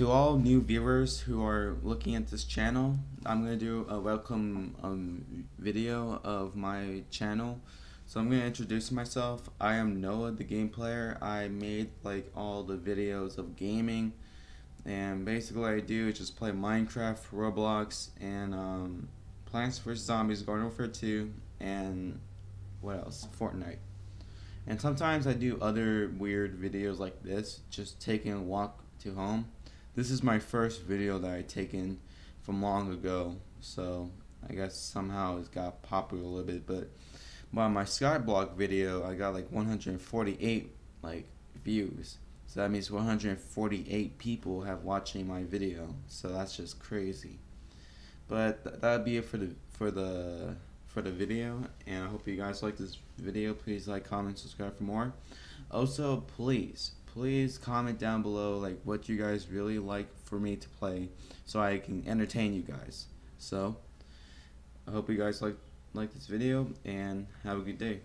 to all new viewers who are looking at this channel, I'm going to do a welcome um, video of my channel. So I'm going to introduce myself. I am Noah, the game player. I made like all the videos of gaming. And basically what I do is just play Minecraft, Roblox, and um, Plants vs. Zombies, Garden Warfare 2, and what else? Fortnite. And sometimes I do other weird videos like this, just taking a walk to home. This is my first video that I taken from long ago, so I guess somehow it's got popular a little bit, but on my Skyblock video, I got like 148 like views. So that means 148 people have watching my video. So that's just crazy. But th that'd be it for the for the for the video, and I hope you guys like this video. Please like, comment, subscribe for more. Also, please, please comment down below like what you guys really like for me to play, so I can entertain you guys. So, I hope you guys like like this video and have a good day.